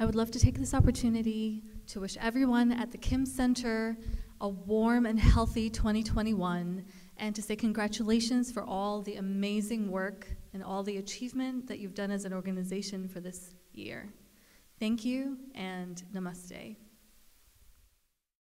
I would love to take this opportunity to wish everyone at the Kim Center a warm and healthy 2021 and to say congratulations for all the amazing work and all the achievement that you've done as an organization for this year. Thank you and namaste.